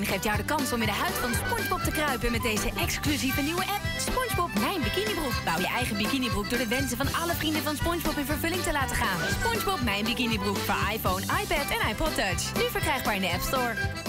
Je geeft jou de kans om in de huid van SpongeBob te kruipen met deze exclusieve nieuwe app. SpongeBob Mijn Bikinibroek. Bouw je eigen bikinibroek door de wensen van alle vrienden van SpongeBob in vervulling te laten gaan. SpongeBob Mijn Bikinibroek voor iPhone, iPad en iPod Touch. Nu verkrijgbaar in de App Store.